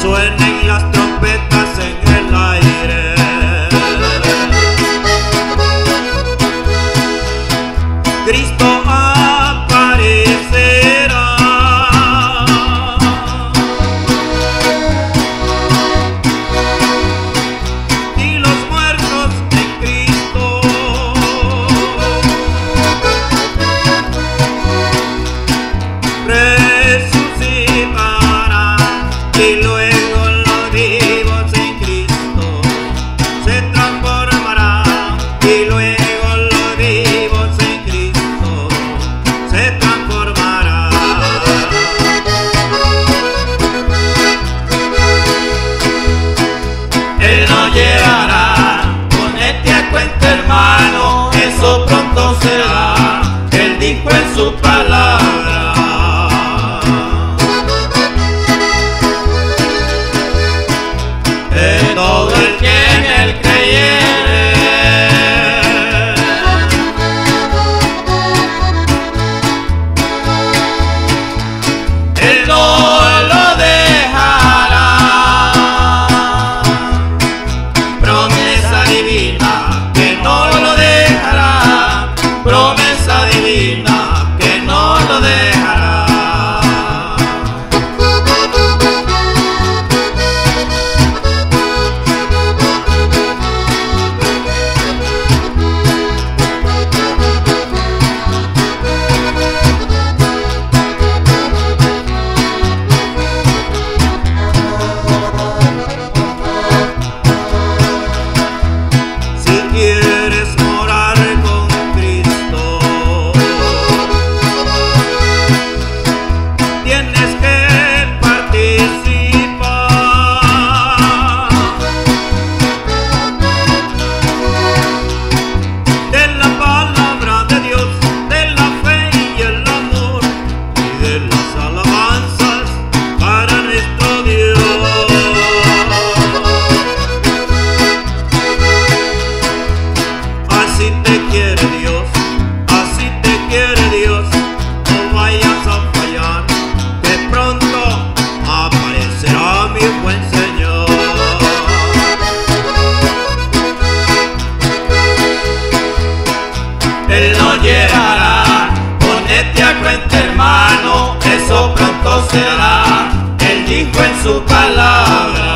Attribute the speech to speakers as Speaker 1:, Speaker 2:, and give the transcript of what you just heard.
Speaker 1: suenen las Se transformará. Él no llegará, ponete a cuenta hermano, eso pronto será. llegará. Ponete a cuenta hermano, eso pronto será. Él dijo en su palabra.